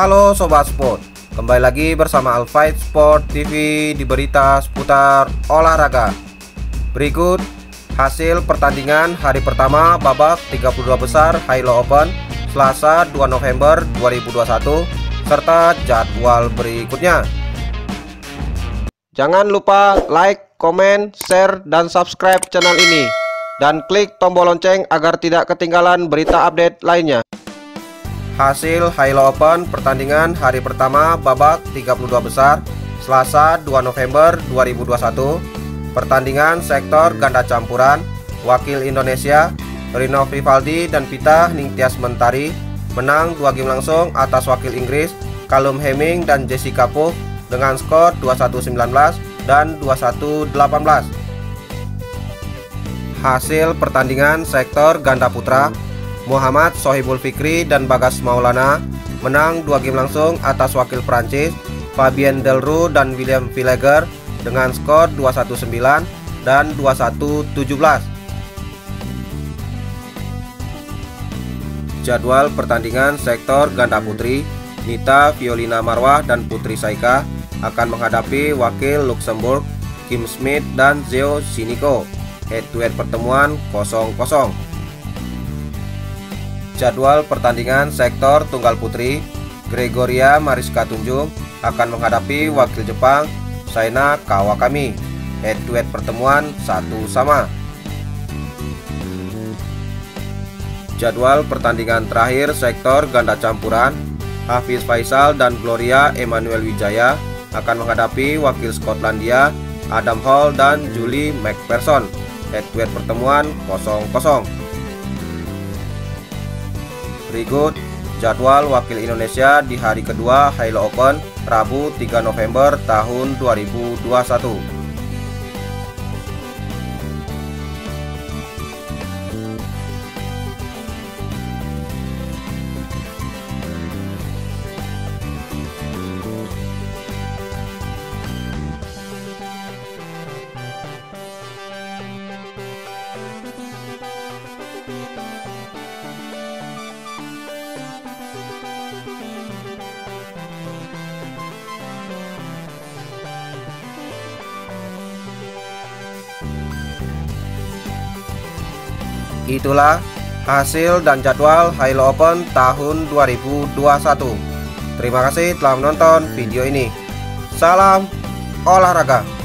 Halo Sobat Sport, kembali lagi bersama Alfight Sport TV di berita seputar olahraga. Berikut hasil pertandingan hari pertama babak 32 besar Hilo Open Selasa 2 November 2021 serta jadwal berikutnya. Jangan lupa like, komen, share, dan subscribe channel ini. Dan klik tombol lonceng agar tidak ketinggalan berita update lainnya Hasil Hilo Open pertandingan hari pertama babak 32 besar Selasa 2 November 2021 Pertandingan sektor ganda campuran Wakil Indonesia Rino Vivaldi dan Pita Ningtyas Mentari menang dua game langsung atas wakil Inggris Callum Hemming dan Jessica Puh dengan skor 21-19 dan 21-18 Hasil pertandingan sektor ganda putra Muhammad Sohibul Fikri dan Bagas Maulana menang dua game langsung atas wakil Prancis Fabien Delru dan William Villager dengan skor 219 dan 2117. Jadwal pertandingan sektor ganda putri Nita Violina Marwah dan Putri Saika akan menghadapi wakil Luxembourg Kim Smith dan Zeo Siniko head to head pertemuan 0-0 Jadwal pertandingan sektor tunggal putri, Gregoria Mariska Tunjung akan menghadapi wakil Jepang, Saina Kawakami. Head to head pertemuan satu sama. Jadwal pertandingan terakhir sektor ganda campuran, Hafiz Faisal dan Gloria Emmanuel Wijaya akan menghadapi wakil Skotlandia, Adam Hall dan Julie McPherson. Head to head pertemuan 0-0. Berikut jadwal wakil Indonesia di hari kedua Halo Open Rabu 3 November tahun 2021. Itulah hasil dan jadwal Halo Open tahun 2021. Terima kasih telah menonton video ini. Salam olahraga.